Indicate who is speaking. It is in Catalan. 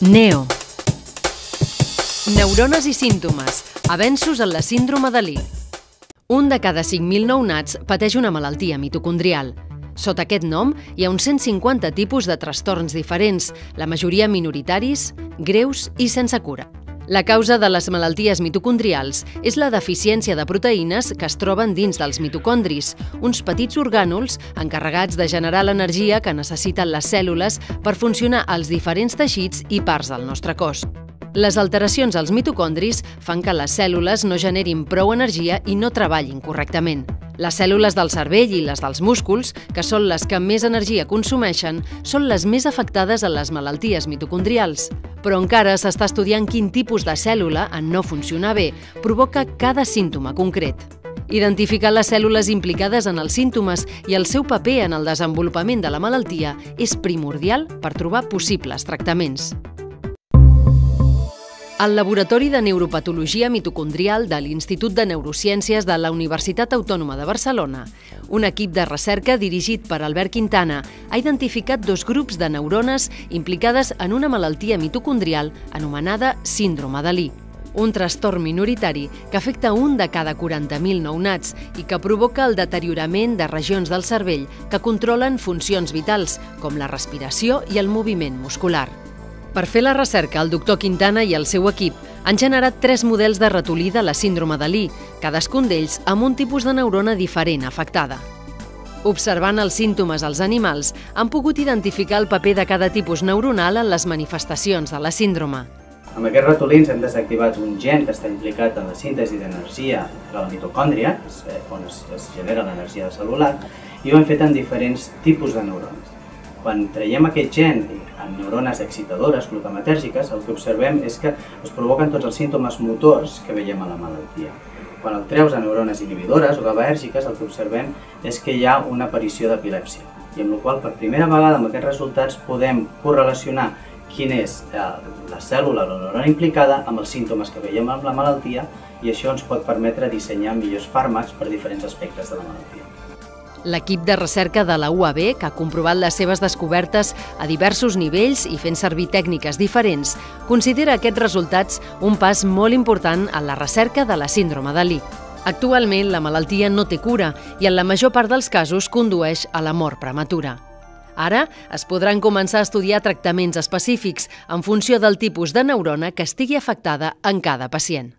Speaker 1: NEO Neurones i símptomes. Avenços en la síndrome de Lee. Un de cada 5.000 nounats pateix una malaltia mitocondrial. Sota aquest nom, hi ha uns 150 tipus de trastorns diferents, la majoria minoritaris, greus i sense cura. La causa de les malalties mitocondrials és la deficiència de proteïnes que es troben dins dels mitocondris, uns petits orgànuls encarregats de generar l'energia que necessiten les cèl·lules per funcionar als diferents teixits i parts del nostre cos. Les alteracions als mitocondris fan que les cèl·lules no generin prou energia i no treballin correctament. Les cèl·lules del cervell i les dels músculs, que són les que més energia consumeixen, són les més afectades en les malalties mitocondrials. Però encara s'està estudiant quin tipus de cèl·lula, en no funcionar bé, provoca cada símptoma concret. Identificar les cèl·lules implicades en els símptomes i el seu paper en el desenvolupament de la malaltia és primordial per trobar possibles tractaments. El Laboratori de Neuropatologia Mitocondrial de l'Institut de Neurociències de la Universitat Autònoma de Barcelona, un equip de recerca dirigit per Albert Quintana, ha identificat dos grups de neurones implicades en una malaltia mitocondrial anomenada síndrome de Lee un trastorn minoritari que afecta un de cada 40.000 nounats i que provoca el deteriorament de regions del cervell que controlen funcions vitals, com la respiració i el moviment muscular. Per fer la recerca, el doctor Quintana i el seu equip han generat tres models de ratolí de la síndrome de Lee, cadascun d'ells amb un tipus de neurona diferent afectada. Observant els símptomes als animals, han pogut identificar el paper de cada tipus neuronal en les manifestacions de la síndrome.
Speaker 2: Amb aquests ratolins hem desactivat un gen que està implicat en la síntesi d'energia de la mitocòndria, eh, on es, es genera l'energia celular, i ho hem fet en diferents tipus de neurones. Quan traiem aquest gen en neurones excitadores glutamatèrgiques, el que observem és que es provoquen tots els símptomes motors que veiem a la malaltia. Quan el treus a neurones inhibidores o GABAèrgiques, el que observem és que hi ha una aparició d'epilèpsia. I amb la qual per primera vegada amb aquests resultats podem correlacionar quina és eh, la cèl·lula o la neurona implicada amb els símptomes que veiem amb la malaltia i això ens pot permetre dissenyar millors fàrmacs per diferents aspectes de la malaltia.
Speaker 1: L'equip de recerca de la UAB, que ha comprovat les seves descobertes a diversos nivells i fent servir tècniques diferents, considera aquests resultats un pas molt important en la recerca de la síndrome de Lee. Actualment, la malaltia no té cura i en la major part dels casos condueix a la mort prematura. Ara es podran començar a estudiar tractaments específics en funció del tipus de neurona que estigui afectada en cada pacient.